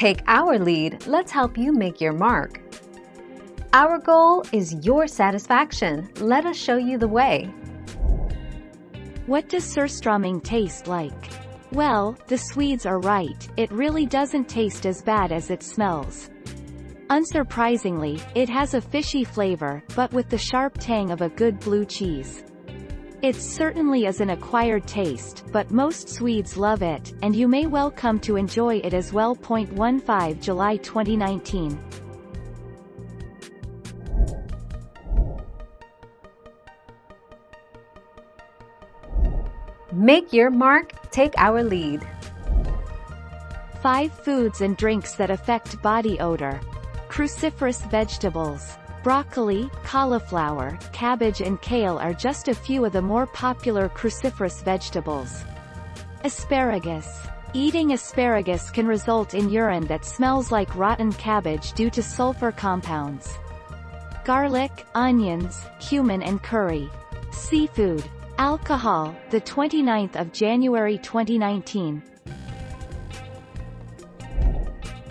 Take our lead, let's help you make your mark. Our goal is your satisfaction. Let us show you the way. What does surströmming taste like? Well, the Swedes are right, it really doesn't taste as bad as it smells. Unsurprisingly, it has a fishy flavor, but with the sharp tang of a good blue cheese. It certainly is an acquired taste, but most Swedes love it, and you may well come to enjoy it as well. 15 July 2019. Make your mark, take our lead. 5 foods and drinks that affect body odor. Cruciferous vegetables. Broccoli, cauliflower, cabbage and kale are just a few of the more popular cruciferous vegetables. Asparagus. Eating asparagus can result in urine that smells like rotten cabbage due to sulfur compounds. Garlic, onions, cumin and curry. Seafood. Alcohol, the 29th of January 2019.